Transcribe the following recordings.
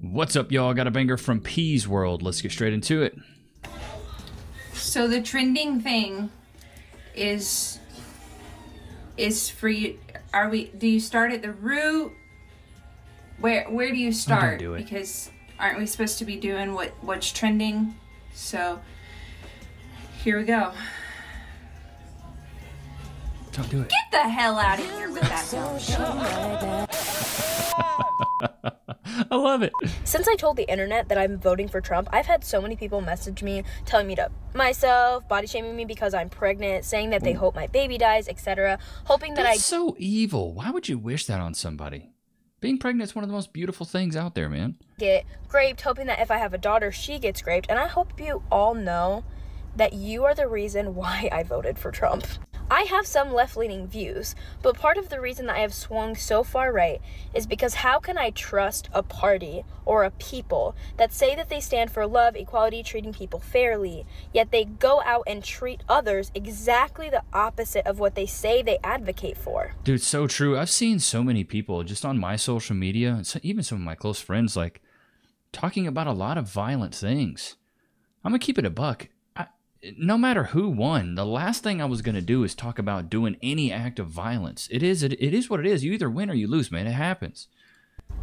What's up, y'all? Got a banger from Peas World. Let's get straight into it. So the trending thing is is for you. Are we? Do you start at the root? Where Where do you start? do it. Because aren't we supposed to be doing what what's trending? So here we go. Don't do it. Get the hell out of here with that dumb shit. I love it. Since I told the internet that I'm voting for Trump, I've had so many people message me telling me to myself, body shaming me because I'm pregnant, saying that they hope my baby dies, etc., hoping that I. So evil. Why would you wish that on somebody? Being pregnant is one of the most beautiful things out there, man. Get raped, hoping that if I have a daughter, she gets raped. And I hope you all know that you are the reason why I voted for Trump. I have some left leaning views, but part of the reason that I have swung so far right is because how can I trust a party or a people that say that they stand for love, equality, treating people fairly, yet they go out and treat others exactly the opposite of what they say they advocate for? Dude, so true. I've seen so many people just on my social media, and so- even some of my close friends, like talking about a lot of violent things. I'm gonna keep it a buck. No matter who won, the last thing I was gonna do is talk about doing any act of violence. It is it, it is what it is. You either win or you lose, man. It happens.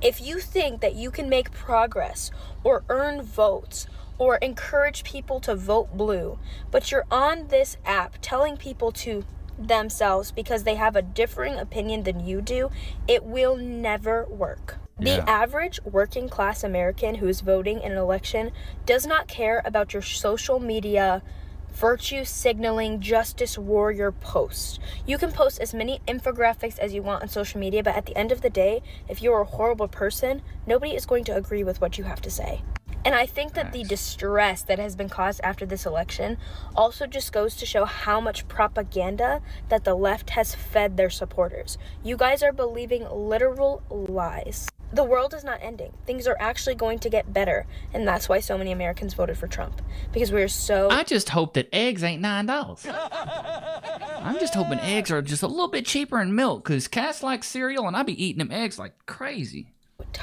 If you think that you can make progress or earn votes or encourage people to vote blue, but you're on this app telling people to themselves because they have a differing opinion than you do, it will never work. The average working class American who's voting in an election does not care about your social media virtue signaling justice warrior posts. You can post as many infographics as you want on social media, but at the end of the day, if you're a horrible person, nobody is going to agree with what you have to say. And I think that the distress that has been caused after this election also just goes to show how much propaganda that the left has fed their supporters. You guys are believing literal lies. The world is not ending. Things are actually going to get better. And that's why so many Americans voted for Trump. Because we're so. I just hope that eggs ain't nine dollars. I'm just hoping eggs are just a little bit cheaper than milk, cause cats like cereal, and I be eating them eggs like crazy.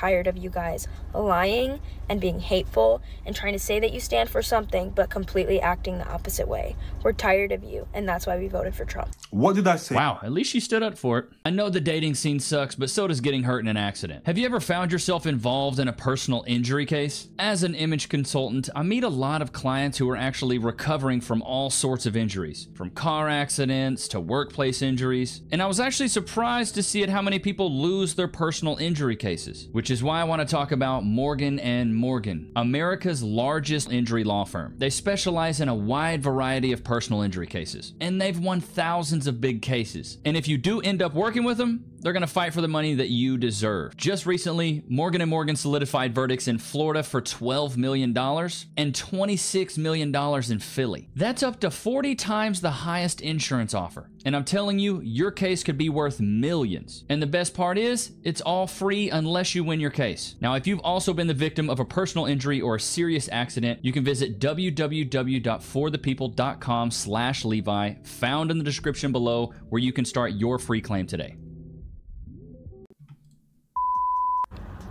Tired of you guys lying and being hateful and trying to say that you stand for something but completely acting the opposite way. We're tired of you, and that's why we voted for Trump. What did I say? Wow, at least she stood up for it. I know the dating scene sucks, but so does getting hurt in an accident. Have you ever found yourself involved in a personal injury case? As an image consultant, I meet a lot of clients who are actually recovering from all sorts of injuries, from car accidents to workplace injuries. And I was actually surprised to see at how many people lose their personal injury cases, which is why I want to talk about Morgan and Morgan, America's largest injury law firm. They specialize in a wide variety of personal injury cases, and they've won thousands of big cases. And if you do end up working with them, they're going to fight for the money that you deserve. Just recently, Morgan & Morgan solidified verdicts in Florida for $12 million and $26 million in Philly. That's up to 40 times the highest insurance offer. And I'm telling you, your case could be worth millions. And the best part is, it's all free unless you win your case. Now, if you've also been the victim of a personal injury or a serious accident, you can visit www.forthepeople.com slash Levi, found in the description below, where you can start your free claim today.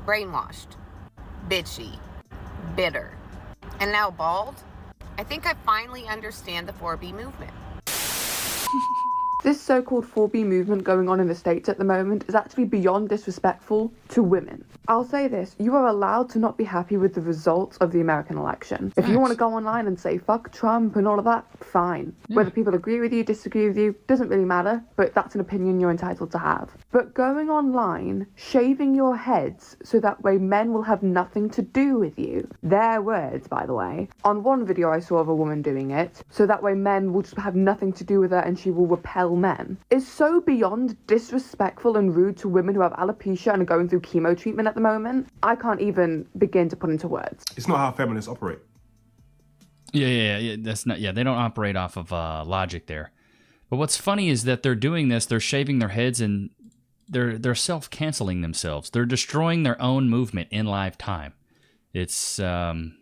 Brainwashed, bitchy, bitter, and now bald? I think I finally understand the 4B movement. This so called 4B movement going on in the States at the moment is actually beyond disrespectful to women. I'll say this you are allowed to not be happy with the results of the American election. If you want to go online and say fuck Trump and all of that, fine. Whether people agree with you, disagree with you, doesn't really matter, but that's an opinion you're entitled to have. But going online, shaving your heads so that way men will have nothing to do with you, their words, by the way. On one video, I saw of a woman doing it, so that way men will just have nothing to do with her and she will repel men, is so beyond disrespectful and rude to women who have alopecia and are going through chemo treatment at the moment. I can't even begin to put into words. It's not how feminists operate. Yeah, yeah, yeah, yeah. That's not. Yeah, they don't operate off of uh, logic there. But what's funny is that they're doing this. They're shaving their heads and they're they're self canceling themselves. They're destroying their own movement in live time. It's um,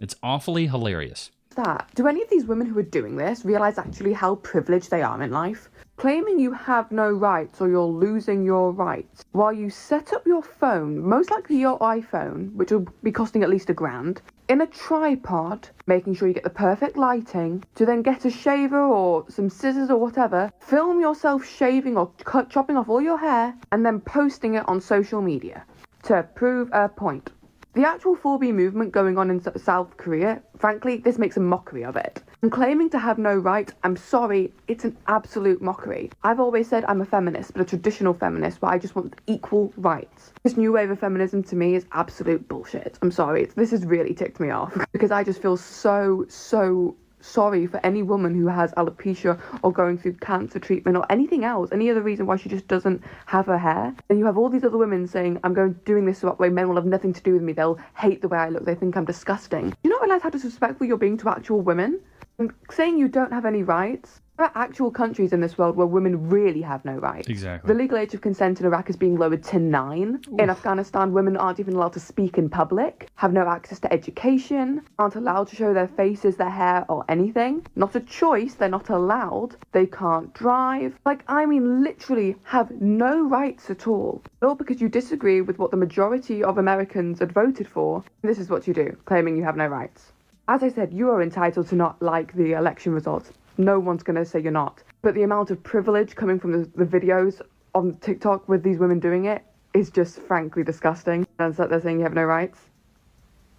it's awfully hilarious. That. Do any of these women who are doing this realize actually how privileged they are in life? Claiming you have no rights or you're losing your rights while you set up your phone, most likely your iPhone, which will be costing at least a grand, in a tripod, making sure you get the perfect lighting, to then get a shaver or some scissors or whatever, film yourself shaving or cut, chopping off all your hair, and then posting it on social media to prove a point. The actual 4B movement going on in South Korea, frankly, this makes a mockery of it. And claiming to have no right, I'm sorry, it's an absolute mockery. I've always said I'm a feminist, but a traditional feminist, where I just want equal rights. This new wave of feminism to me is absolute bullshit. I'm sorry, this has really ticked me off because I just feel so, so sorry for any woman who has alopecia or going through cancer treatment or anything else, any other reason why she just doesn't have her hair. And you have all these other women saying, I'm going doing this so that way men will have nothing to do with me. They'll hate the way I look. They think I'm disgusting. Do You not realize how disrespectful you're being to actual women? And saying you don't have any rights there are actual countries in this world where women really have no rights. Exactly. The legal age of consent in Iraq is being lowered to nine. Oof. In Afghanistan, women aren't even allowed to speak in public, have no access to education, aren't allowed to show their faces, their hair, or anything. Not a choice, they're not allowed. They can't drive. Like, I mean, literally have no rights at all. All because you disagree with what the majority of Americans had voted for. This is what you do, claiming you have no rights. As I said, you are entitled to not like the election results no one's going to say you're not. But the amount of privilege coming from the, the videos on TikTok with these women doing it is just frankly disgusting. And so they're saying you have no rights.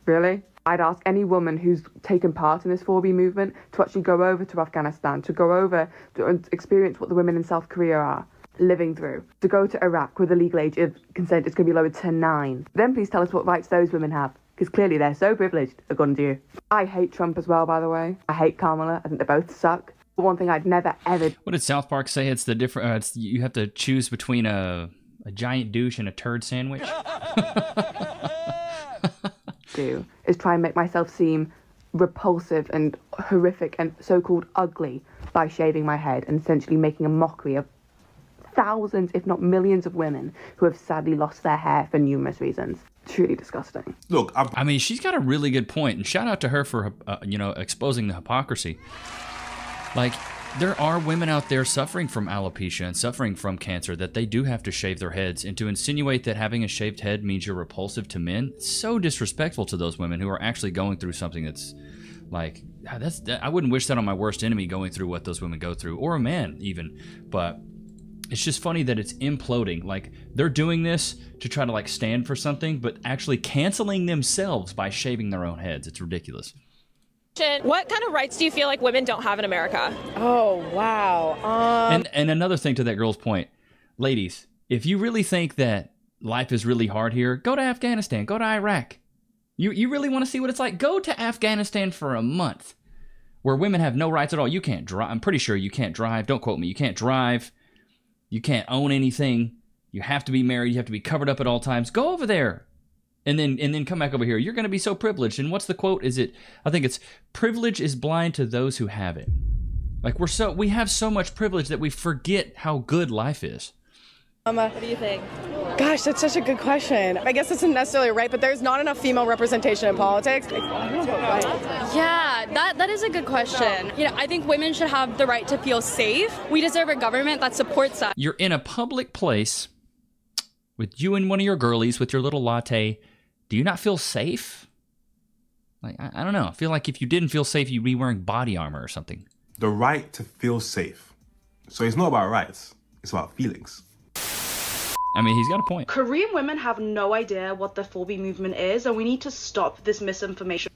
Really? I'd ask any woman who's taken part in this 4B movement to actually go over to Afghanistan, to go over to experience what the women in South Korea are living through, to go to Iraq where the legal age of consent is going to be lowered to nine. Then please tell us what rights those women have because clearly they're so privileged, according to you. I hate Trump as well, by the way. I hate Kamala. I think they both suck. But one thing I'd never ever. What did South Park say? It's the different. Uh, it's you have to choose between a a giant douche and a turd sandwich. do is try and make myself seem repulsive and horrific and so-called ugly by shaving my head and essentially making a mockery of thousands, if not millions, of women who have sadly lost their hair for numerous reasons truly disgusting. Look, I'm- i mean, she's got a really good point, and shout out to her for uh, you know exposing the hypocrisy. Like, there are women out there suffering from alopecia and suffering from cancer that they do have to shave their heads, and to insinuate that having a shaved head means you're repulsive to men, so disrespectful to those women who are actually going through something that's like that's I wouldn't wish that on my worst enemy going through what those women go through, or a man even, but it's just funny that it's imploding. Like they're doing this to try to like stand for something, but actually canceling themselves by shaving their own heads. It's ridiculous. What kind of rights do you feel like women don't have in America? Oh wow. Um... And and another thing to that girl's point, ladies, if you really think that life is really hard here, go to Afghanistan, go to Iraq. You you really want to see what it's like? Go to Afghanistan for a month, where women have no rights at all. You can't drive. I'm pretty sure you can't drive. Don't quote me. You can't drive. You can't own anything. You have to be married. You have to be covered up at all times. Go over there. And then and then come back over here. You're going to be so privileged. And what's the quote? Is it I think it's privilege is blind to those who have it. Like we're so we have so much privilege that we forget how good life is. Um, what do you think? Gosh, that's such a good question. I guess it's not necessarily right, but there's not enough female representation in politics. Yeah, that, that is a good question. You know, I think women should have the right to feel safe. We deserve a government that supports us. You're in a public place with you and one of your girlies with your little latte. Do you not feel safe? Like I, I don't know. I feel like if you didn't feel safe, you'd be wearing body armor or something. The right to feel safe. So it's not about rights. It's about feelings. I mean, he's got a point. Korean women have no idea what the 4B movement is, and we need to stop this misinformation.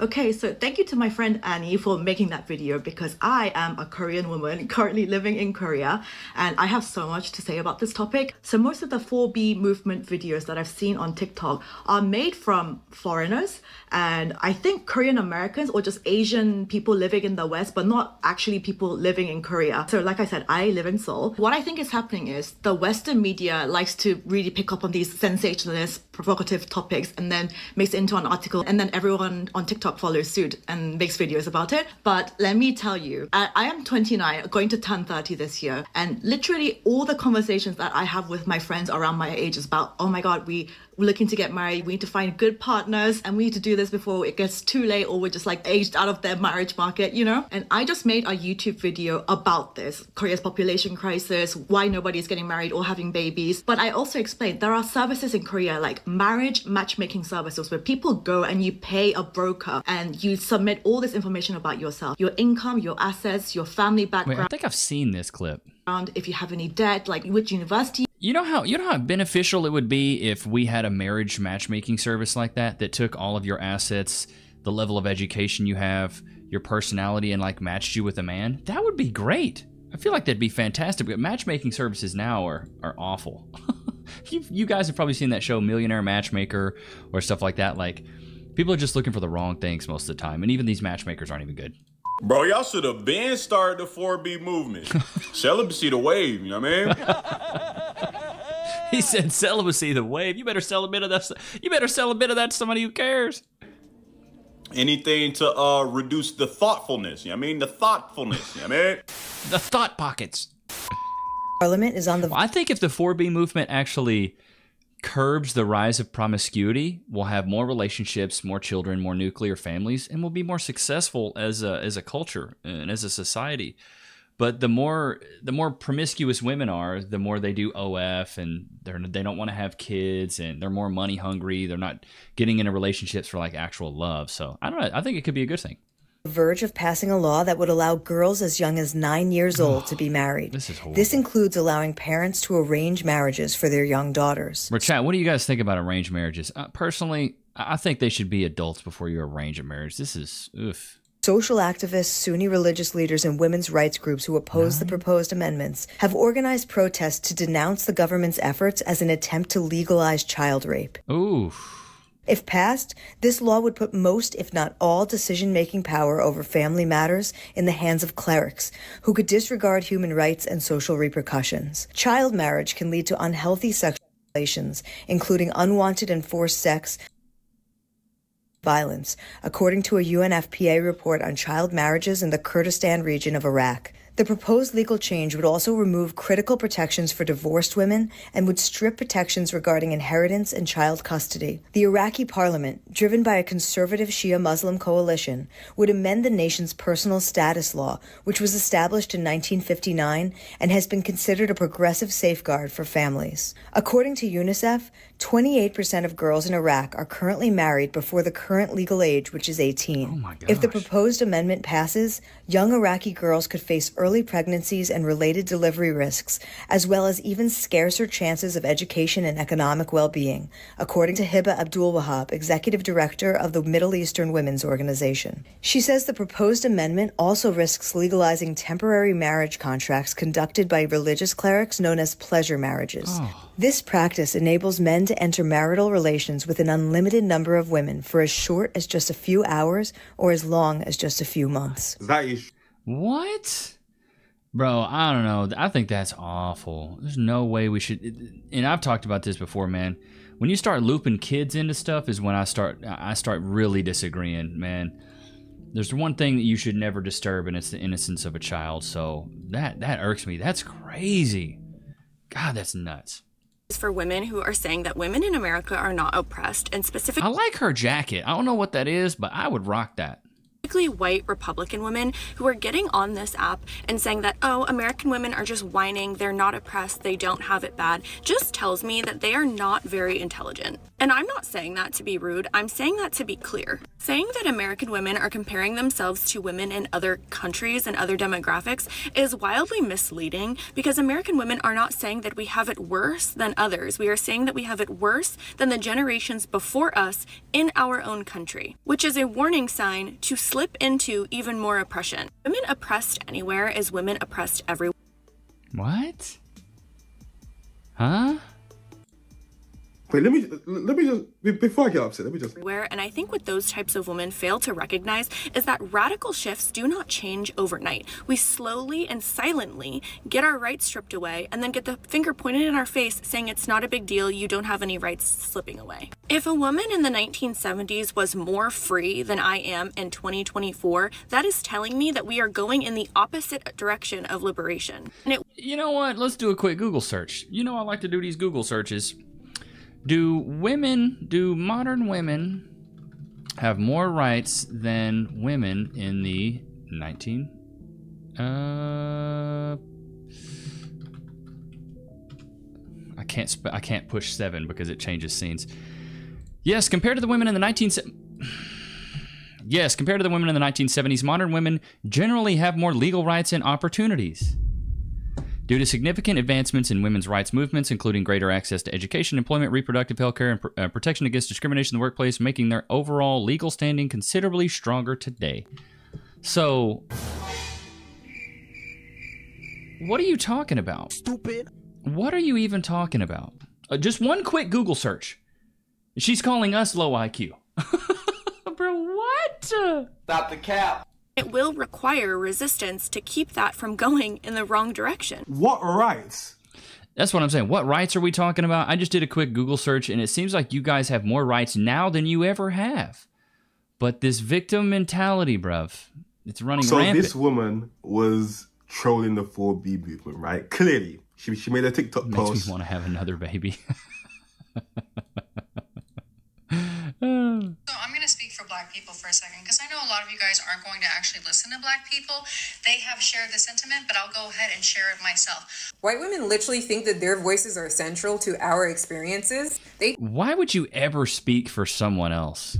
Okay, so thank you to my friend Annie for making that video because I am a Korean woman currently living in Korea and I have so much to say about this topic. So most of the 4B movement videos that I've seen on TikTok are made from foreigners and I think Korean Americans or just Asian people living in the West, but not actually people living in Korea. So like I said, I live in Seoul. What I think is happening is the Western media likes to really pick up on these sensationalist provocative topics and then makes it into an article and then everyone on TikTok follows suit and makes videos about it. But let me tell you, I, I am 29, going to turn 30 this year, and literally all the conversations that I have with my friends around my age is about, oh my god, we looking to get married, we need to find good partners, and we need to do this before it gets too late or we're just like aged out of their marriage market, you know? And I just made a YouTube video about this Korea's population crisis, why nobody is getting married or having babies. But I also explained there are services in Korea like marriage matchmaking services where people go and you pay a broker and you submit all this information about yourself, your income, your assets, your family background. Wait, I think I've seen this clip. If you have any debt, like which university You know how you know how beneficial it would be if we had a marriage matchmaking service like that that took all of your assets, the level of education you have, your personality, and like matched you with a man. That would be great. I feel like that'd be fantastic. But matchmaking services now are are awful. you you guys have probably seen that show Millionaire Matchmaker or stuff like that. Like people are just looking for the wrong things most of the time, and even these matchmakers aren't even good. Bro, y'all should have been started the 4B movement. Celibacy the wave, you know what I mean? He said celibacy the wave. You better sell a bit of that. You better sell a bit of that to somebody who cares. Anything to uh reduce the thoughtfulness, you know what I mean? The thoughtfulness, you know what I mean? The thought pockets. Parliament is on the. I think if the 4B movement actually curbs the rise of promiscuity, we'll have more relationships, more children, more nuclear families, and we'll be more successful as a as a culture and as a society. But the more the more promiscuous women are, the more they do OF, and they're they don't want to have kids, and they're more money hungry. They're not getting into relationships for like actual love. So I don't know. I think it could be a good thing. Verge of passing a law that would allow girls as young as nine years old to be married. This is horrible. This includes allowing parents to arrange marriages for their young daughters. Rachat, what do you guys think about arranged marriages? Uh, personally, I think they should be adults before you arrange a marriage. This is oof. Social activists, Sunni religious leaders, and women's rights groups who oppose the proposed amendments have organized protests to denounce the government's efforts as an attempt to legalize child rape. Ooh. If passed, this law would put most, if not all, decision making power over family matters in the hands of clerics who could disregard human rights and social repercussions. Child marriage can lead to unhealthy sexual relations, including unwanted and forced sex, violence, according to a UNFPA report on child marriages in the Kurdistan region of Iraq. The proposed legal change would also remove critical protections for divorced women and would strip protections regarding inheritance and child custody. The Iraqi parliament, driven by a conservative Shia Muslim coalition, would amend the nation's personal status law, which was established in 1959 and has been considered a progressive safeguard for families. According to UNICEF, 28% of girls in Iraq are currently married before the current legal age, which is 18. Oh if the proposed amendment passes, young Iraqi girls could face early pregnancies and related delivery risks, as well as even scarcer chances of education and economic well being, according to Hiba Abdul Wahab, executive director of the Middle Eastern Women's Organization. She says the proposed amendment also risks legalizing temporary marriage contracts conducted by religious clerics known as pleasure marriages. Oh. This practice enables men to enter marital relations with an unlimited number of women for as short as just a few hours or as long as just a few months. What? Bro, I don't know. I think that's awful. There's no way we should. And I've talked about this before, man. When you start looping kids into stuff, is when I start. I start really disagreeing, man. There's one thing that you should never disturb, and it's the innocence of a child. So that that irks me. That's crazy. God, that's nuts. For women who are saying that women in America are not oppressed and specifically I like her jacket. I don't know what that is, but I would rock that. White Republican women who are getting on this app and saying that, oh, American women are just whining, they're not oppressed, they don't have it bad, just tells me that they are not very intelligent. And I'm not saying that to be rude, I'm saying that to be clear. Saying that American women are comparing themselves to women in other countries and other demographics is wildly misleading because American women are not saying that we have it worse than others. We are saying that we have it worse than the generations before us in our own country, which is a warning sign to slip into even more oppression. Women oppressed anywhere is women oppressed everywhere. What? Huh? Wait, let me let me just before I get upset. Let me just. Where, and I think what those types of women fail to recognize is that radical shifts do not change overnight. We slowly and silently get our rights stripped away and then get the finger pointed in our face saying it's not a big deal, you don't have any rights slipping away. If a woman in the 1970s was more free than I am in 2024, that is telling me that we are going in the opposite direction of liberation. And it You know what? Let's do a quick Google search. You know I like to do these Google searches. Do women, do modern women have more rights than women in the 19 uh I can't I can't push 7 because it changes scenes. Yes, compared to the women in the 19 Yes, compared to the women in the 1970s, modern women generally have more legal rights and opportunities. Due to significant advancements in women's rights movements, including greater access to education, employment, reproductive health care, and pr- uh, protection against discrimination in the workplace, making their overall legal standing considerably stronger today. So, what are you talking about? Stupid. What are you even talking about? Uh, just one quick Google search. She's calling us low IQ. Bro, what? Stop the cap. It will require resistance to keep that from going in the wrong direction. What rights? That's what I'm saying. What rights are we talking about? I just did a quick Google search and it seems like you guys have more rights now than you ever have. But this victim mentality, bruv, it's running So rampant. this woman was trolling the 4B movement, right? Clearly, she she made a TikTok Makes post. me want to have another baby. So I'm going to speak for black people for a second because I know a lot of you guys aren't going to actually listen to black people. They have shared the sentiment, but I'll go ahead and share it myself. White women literally think that their voices are central to our experiences. They Why would you ever speak for someone else?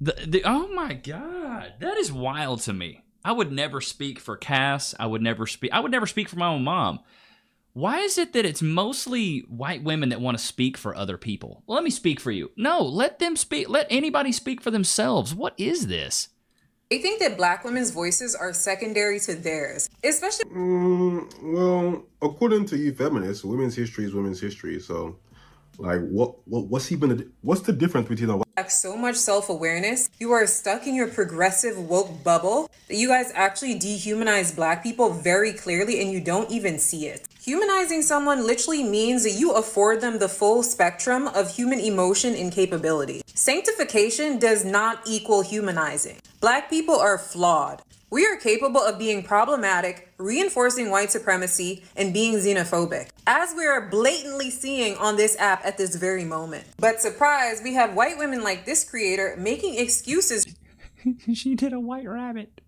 The, the oh my god, that is wild to me. I would never speak for Cass. I would never speak. I would never speak for my own mom. Why is it that it's mostly white women that want to speak for other people? Well, let me speak for you. No, let them speak. Let anybody speak for themselves. What is this? they think that black women's voices are secondary to theirs, especially Mm, well, according to you feminists, women's history is women's history. So, like, what, what what's even the, what's the difference between a lack so much self-awareness. You are stuck in your progressive woke bubble that you guys actually dehumanize black people very clearly and you don't even see it. Humanizing someone literally means that you afford them the full spectrum of human emotion and capability. Sanctification does not equal humanizing. Black people are flawed. We are capable of being problematic, reinforcing white supremacy, and being xenophobic, as we are blatantly seeing on this app at this very moment. But surprise, we have white women like this creator making excuses she did a white rabbit.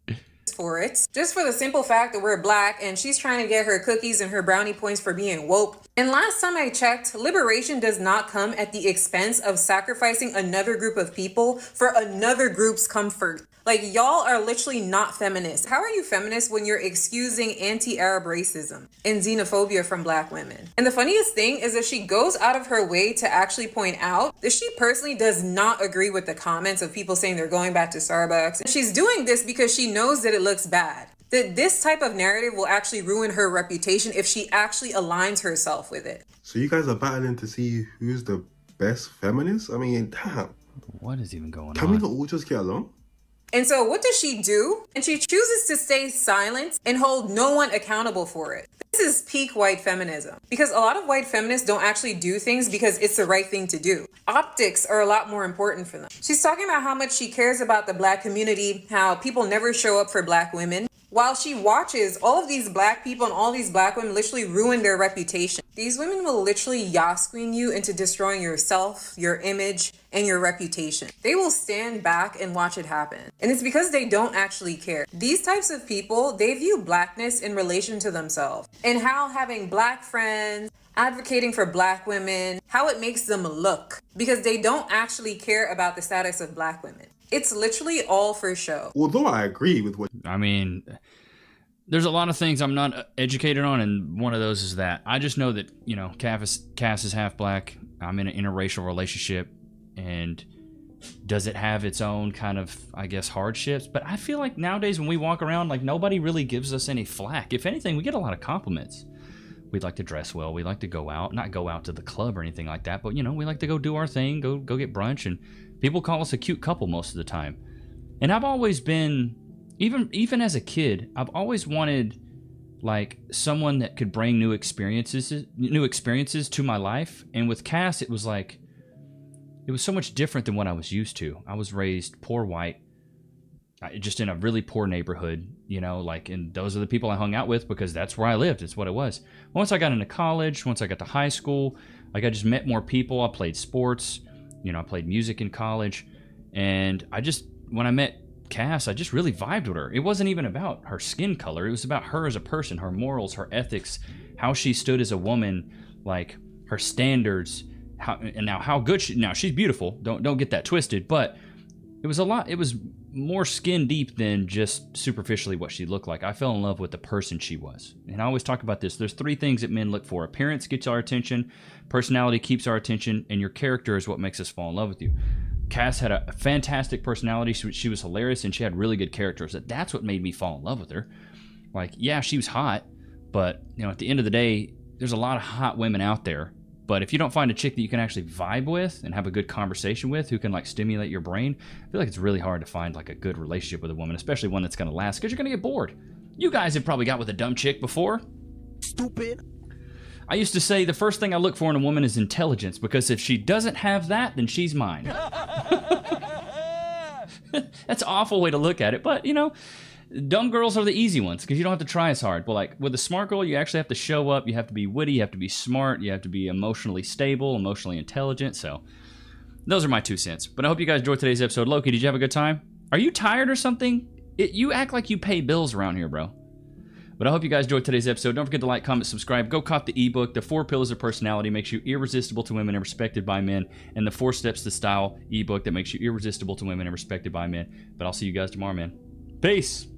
For it, just for the simple fact that we're black and she's trying to get her cookies and her brownie points for being woke. And last time I checked, liberation does not come at the expense of sacrificing another group of people for another group's comfort. Like, y'all are literally not feminists. How are you feminists when you're excusing anti Arab racism and xenophobia from black women? And the funniest thing is that she goes out of her way to actually point out that she personally does not agree with the comments of people saying they're going back to Starbucks. And she's doing this because she knows that it looks bad. That this type of narrative will actually ruin her reputation if she actually aligns herself with it. So you guys are battling to see who's the best feminist? I mean, damn. What is even going Can on? Can we not all just get along? And so, what does she do? And she chooses to stay silent and hold no one accountable for it. This is peak white feminism because a lot of white feminists don't actually do things because it's the right thing to do. Optics are a lot more important for them. She's talking about how much she cares about the black community, how people never show up for black women. While she watches all of these black people and all these black women literally ruin their reputation. These women will literally yas queen you into destroying yourself, your image, and your reputation. They will stand back and watch it happen. And it's because they don't actually care. These types of people, they view blackness in relation to themselves and how having black friends, advocating for black women, how it makes them look because they don't actually care about the status of black women. It's literally all for show. Although I agree with what I mean, there's a lot of things I'm not educated on, and one of those is that I just know that you know Cass is, Cass is half black. I'm in an interracial relationship, and does it have its own kind of I guess hardships? But I feel like nowadays when we walk around, like nobody really gives us any flack. If anything, we get a lot of compliments. We like to dress well. We like to go out, not go out to the club or anything like that, but you know, we like to go do our thing, go go get brunch, and people call us a cute couple most of the time. And I've always been, even even as a kid, I've always wanted like someone that could bring new experiences new experiences to my life. And with Cass, it was like it was so much different than what I was used to. I was raised poor white, just in a really poor neighborhood, you know, like, and those are the people I hung out with because that's where I lived. It's what it was. Once I got into college, once I got to high school, like, I just met more people. I played sports, you know, I played music in college. And I just, when I met Cass, I just really vibed with her. It wasn't even about her skin color, it was about her as a person, her morals, her ethics, how she stood as a woman, like, her standards. How, and now how good she now she's beautiful don't don't get that twisted but it was a lot it was more skin deep than just superficially what she looked like. I fell in love with the person she was. And I always talk about this. There's three things that men look for. Appearance gets our attention, personality keeps our attention, and your character is what makes us fall in love with you. Cass had a fantastic personality. She, she was hilarious and she had really good characters. That's what made me fall in love with her. Like, yeah, she was hot, but you know, at the end of the day, there's a lot of hot women out there but if you don't find a chick that you can actually vibe with and have a good conversation with, who can like stimulate your brain, I feel like it's really hard to find like a good relationship with a woman, especially one that's gonna last, because you're gonna get bored. You guys have probably got with a dumb chick before. Stupid. I used to say the first thing I look for in a woman is intelligence, because if she doesn't have that, then she's mine. that's an awful way to look at it, but you know, dumb girls are the easy ones because you don't have to try as hard. But like with a smart girl, you actually have to show up. You have to be witty. You have to be smart. You have to be emotionally stable, emotionally intelligent. So those are my two cents. But I hope you guys enjoyed today's episode. Loki, did you have a good time? Are you tired or something? It, you act like you pay bills around here, bro. But I hope you guys enjoyed today's episode. Don't forget to like, comment, subscribe. Go cop the ebook, The Four Pillars of Personality makes you irresistible to women and respected by men, and The Four Steps to Style ebook that makes you irresistible to women and respected by men. But I'll see you guys tomorrow, man. Peace.